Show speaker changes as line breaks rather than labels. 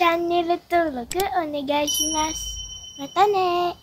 チャンネル登録お願いします。またね